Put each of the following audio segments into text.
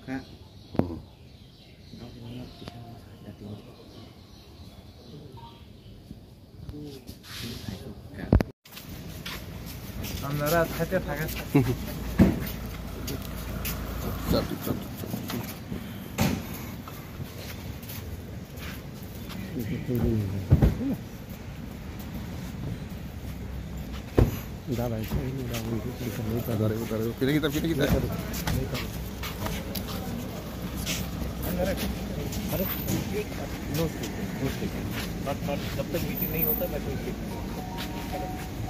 suka Hmm. kalau ini kita ada tinggi ini saya suka আপনারা খাইতে থাকেন চুপচাপ अरे no speaking no speaking but but जब तक मीटिंग नहीं होता मैं कोई स्पीकिंग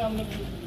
Ja, mit.